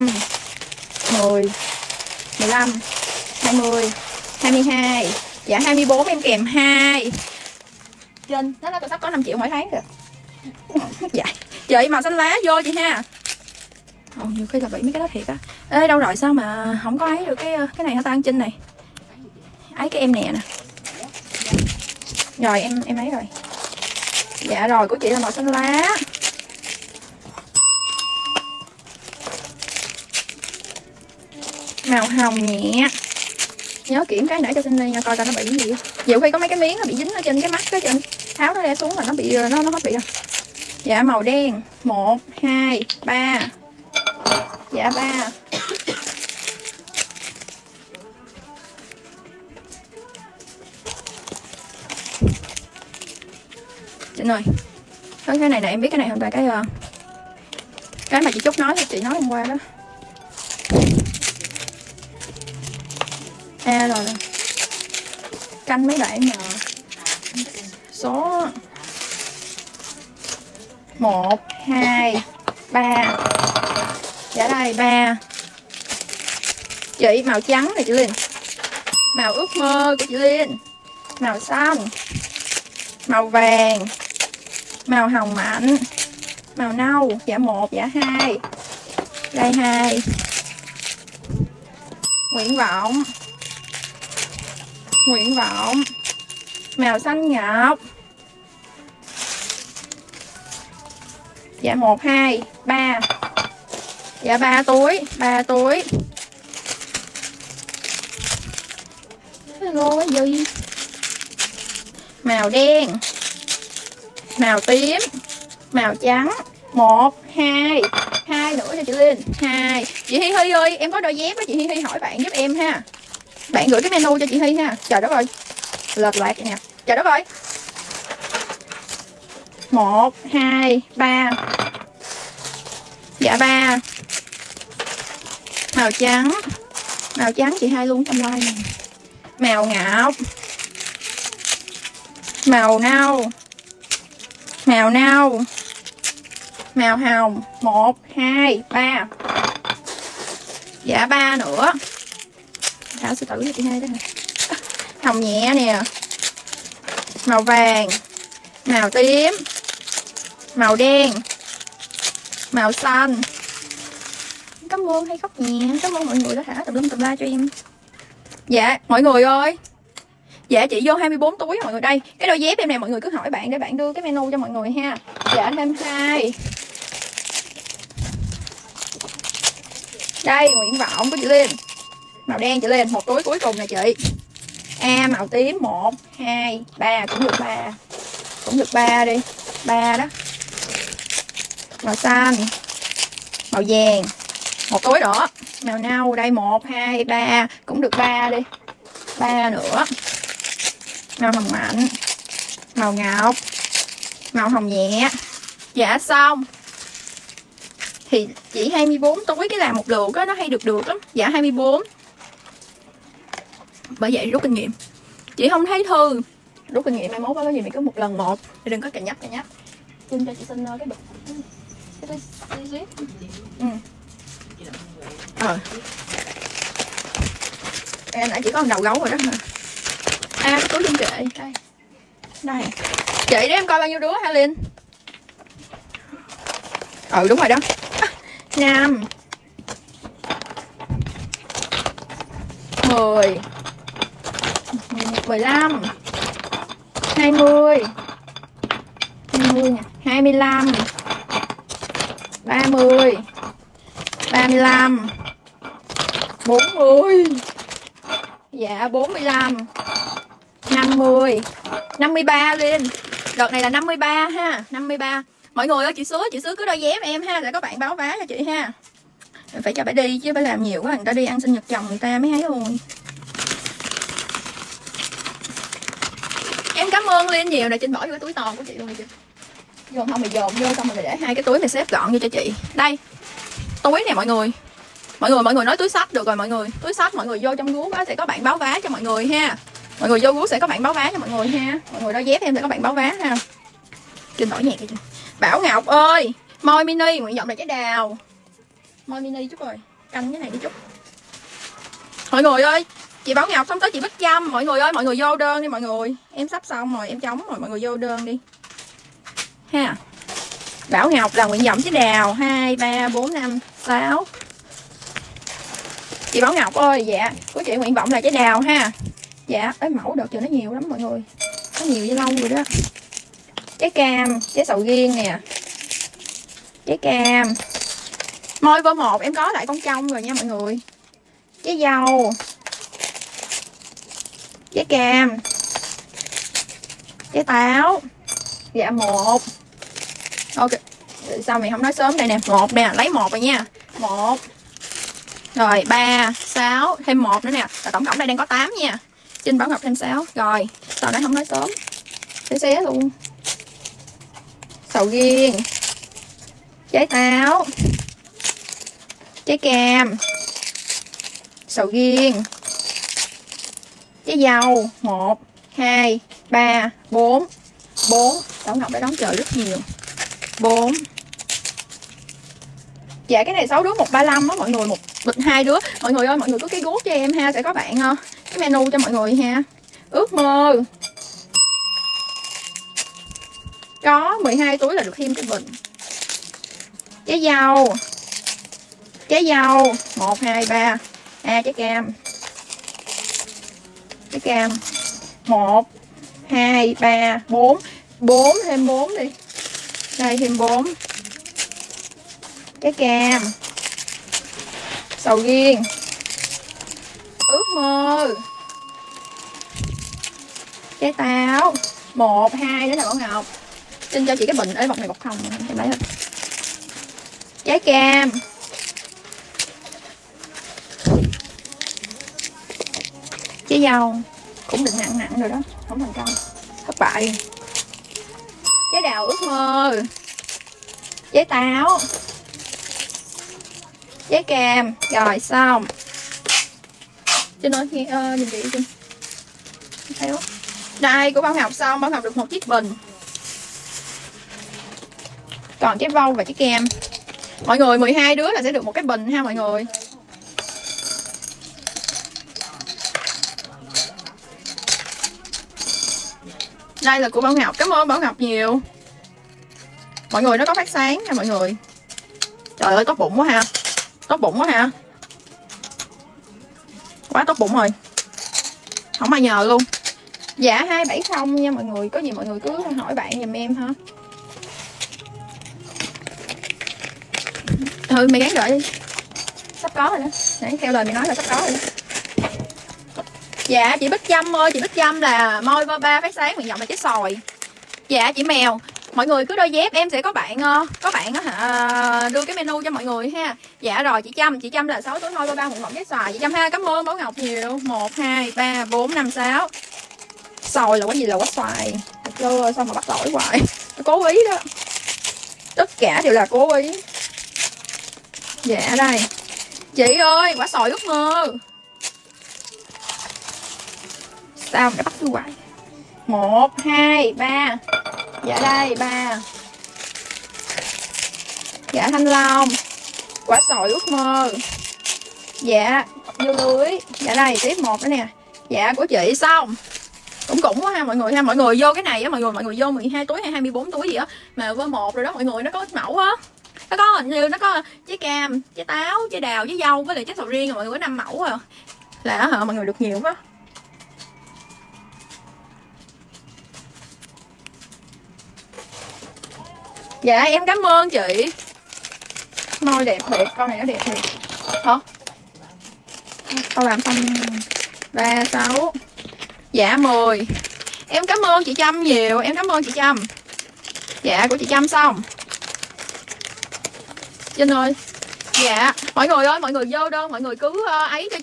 10 15 20 22 Dạ 24 em kèm 2 Trên. Đó là sắp có 5 triệu mỗi tháng rồi Dạ. Chị màu xanh lá vô chị ha. Ồ, nhiều khi là bị mấy cái đó thiệt á. Ê đâu rồi sao mà không có ấy được cái cái này hả ta ăn chinh này? Ấy cái em nè nè. Rồi em em ấy rồi. Dạ rồi của chị là màu xanh lá. Màu hồng nhẹ. Nhớ kiểm cái nãy cho xin nha coi coi nó bị cái gì Nhiều khi có mấy cái miếng nó bị dính ở trên cái mắt cái trên Tháo nó ra xuống là nó bị ờ, nó nó hết bị rồi Dạ màu đen. 1, 2, 3 Dạ ba. Chị ơi Cái cái này nè em biết cái này không ta? Cái ờ, Cái mà chị Trúc nói chị nói hôm qua đó. À rồi, rồi. Canh mấy đoạn mà. Số 1 2 3 Dạ đây 3 Chị màu trắng này chị Linh Màu ước mơ của chị Linh Màu xanh. Màu vàng. Màu hồng mạnh. Màu nâu. Dạ 1 dạ 2 Đây 2 Nguyện vọng Nguyện vọng. Màu xanh ngọc. Dạ 1, 2, 3 Dạ 3 túi 3 túi. Hello cái gì Màu đen. Màu tím. Màu trắng. 1, 2 2 nữa cho chị Linh 2 Chị Hi Hi ơi em có đôi dép đó chị Hi Hi hỏi bạn giúp em ha. Bạn gửi cái menu cho chị Hy ha. Trời đất ơi. Lật loạt nè. Trời đất ơi. 1, 2, 3 Dạ 3 Màu trắng. Màu trắng chị hai luôn trong like này Màu ngọc. Màu nâu. Màu nâu. Màu hồng. 1, 2, 3 Dạ 3 nữa. Thảo sư tử thứ chị hai đó hả Hồng nhẹ nè. Màu vàng. Màu tím. Màu đen. Màu xanh. Cảm ơn, hay khóc nhẹ. Cảm ơn mọi người đã thả tập lum tập la cho em. Dạ mọi người ơi. Dạ chị vô 24 túi mọi người đây. Cái đôi dép em này mọi người cứ hỏi bạn để bạn đưa cái menu cho mọi người ha. Dạ thêm hai Đây nguyện vọng của chị Liên Màu đen trở lên Một túi cuối cùng nè chị. A, màu tím 1 2 3 cũng được 3 Cũng được 3 đi 3 đó. Màu xanh, Màu vàng Một túi đỏ. Màu nâu đây 1 2 3 Cũng được 3 đi. 3 nữa. Màu hồng mạnh, Màu ngọc, Màu hồng nhẹ. Dạ xong. Thì chỉ 24 túi cái làm một lượt á, Nó hay được được lắm. Dạ 24 bởi vậy rút kinh nghiệm. Chị không thấy thư. Rút kinh nghiệm mai mốt có gì mình cứ một lần một. Thì đừng có cà nhắc cà nhắc. Xin cho chị xin cái bịch. Cái cái zip. Ừ. Ờ. Em nãy chỉ có một đầu gấu rồi đó. À cái túi dung trệ đây. Đây. Chị để em coi bao nhiêu đứa hả linh? Ừ đúng rồi đó. Năm mười 15 20 20 nè 25 30 35 40 Dạ 45 50 53 lên Đợt này là 53 ha 53 Mọi người ơi, chị Sứa Chị Sứa cứ đôi dép em ha, Để có bạn báo vá cho chị ha. Phải cho bà đi chứ bà làm nhiều quá, Người ta đi ăn sinh nhật chồng người ta mới thấy rồi không liên nhiều này trên bỏ vô cái túi to của chị luôn chị vô, không mày dồn vô, xong rồi để hai cái túi mày xếp gọn vô cho chị. Đây, túi nè mọi người. Mọi người mọi người nói túi sách được rồi mọi người. Túi sách mọi người vô trong gú sẽ có bạn báo vá cho mọi người ha. Mọi người vô gú sẽ có bạn báo vá cho mọi người ha. Mọi người đó dép em sẽ có bạn báo vá ha. Trên đổi nhạc đi bảo ngọc ơi môi mini, nguyện vọng là trái đào. Môi mini chút rồi, canh cái này đi chút. Mọi người ơi chị Bảo Ngọc xong tới chị Bích Trâm mọi người ơi, mọi người vô đơn đi mọi người. Em sắp xong rồi, em chống rồi, mọi người vô đơn đi. Ha. Bảo Ngọc là nguyện vọng chứ đào hai, ba, bốn, năm, sáu. Chị Bảo Ngọc ơi dạ. Của chị nguyện vọng là trái đào ha. Dạ ấy mẫu đợt chưa nó nhiều lắm mọi người. Nó nhiều với lâu rồi đó. Trái cam, trái sầu riêng nè. Trái cam. Môi vô một, em có lại con trong rồi nha mọi người. Trái dâu trái cam. Trái táo. Dạ một. Ok, sao mày không nói sớm đây nè? Một nè, lấy một rồi nha. Một. Rồi, ba, sáu, thêm một nữa nè. Là tổng cộng đây đang có 8 nha. Trinh Bảo Ngọc thêm 6 rồi Sao nãy không nói sớm. Xé xé luôn. Sầu riêng. Trái táo. Trái cam. Sầu riêng trái dâu một hai ba bốn. Bốn. Tổng cộng đã đón chờ rất nhiều. Bốn. Dạ cái này 6 đứa 135 á mọi người một bịch hai đứa. Mọi người ơi mọi người có cái guốc cho em ha sẽ có bạn ờ, cái menu cho mọi người ha. Ước mơ. Có 12 túi là được thêm cái bình trái dâu trái dâu một hai ba. A trái cam cái cam. Một, hai, ba, bốn. Bốn thêm bốn đi. Đây, thêm bốn. Trái cam. Sầu riêng. Ước mơ. Trái táo. Một, hai đó là Bảo Ngọc. Xin cho chị cái bình ấy bọc này bọc không. Em lấy hết. Trái cam. Trái dâu cũng đừng nặng nặng rồi đó không thành công. Thất bại. Trái đào ước mơ. Trái táo. Trái cam rồi xong. Cho nói khi uh, nhìn kỹ Trinh thấy không? Đây của bao Ngọc xong bao Ngọc được một chiếc bình. Còn trái vâu và trái kem. Mọi người 12 đứa là sẽ được một cái bình ha mọi người? Đây là của Bảo Ngọc. Cảm ơn Bảo Ngọc nhiều. Mọi người nó có phát sáng nha mọi người. Trời ơi, tốt bụng quá ha. Tốt bụng quá ha. Quá tốt bụng rồi. Không ai nhờ luôn. Dạ hai bảy không nha mọi người. Có gì mọi người cứ hỏi bạn giùm em ha. Thôi mày gắn đợi đi. Sắp có rồi đó. Nãy theo lời mày nói là sắp có rồi đó dạ chị bích trâm ơi, chị bích trâm là môi ba ba phát sáng nguyện vọng là chết sòi dạ chị mèo, mọi người cứ đôi dép, em sẽ có bạn ờ, có bạn hả? Đưa cái menu cho mọi người ha. Dạ rồi, chị trâm chị trâm là sáu tuổi thôi ba ba nguyện vọng chết xoài. Chị trâm ha, cảm ơn bảo ngọc nhiều. Một, hai, ba, bốn, năm, sáu. Sòi là cái gì là quá xoài. Chưa sao mà bắt lỗi hoài? Cố ý đó. Tất cả đều là cố ý. Dạ đây. Chị ơi, quả sòi ước mơ sao đã bắt tôi hoài một, hai, ba. Dạ đây, ba. Dạ thanh long. Quả sỏi ước mơ. Dạ dưa lưới. Dạ đây, tiếp một nữa nè. Dạ của chị xong. Cũng cũng quá ha, mọi người ha. Mọi người vô cái này á, mọi người mọi người vô 12 túi hay 24 túi gì á, mà vô một rồi đó, mọi người, nó có mẫu á. Nó có như nó có trái cam, trái táo, trái đào, trái dâu với lại trái sầu riêng à, mọi người, có năm mẫu à. Là hả, mọi người được nhiều quá. Dạ em cảm ơn chị. Môi đẹp thiệt, con này nó đẹp thiệt. Hả? Con làm xong ba, sáu. Dạ 10 em cảm ơn chị trâm nhiều, em cảm ơn chị trâm. Dạ của chị trâm xong. Trinh ơi. Dạ mọi người ơi, mọi người vô đơn mọi người cứ ờ, ấy cho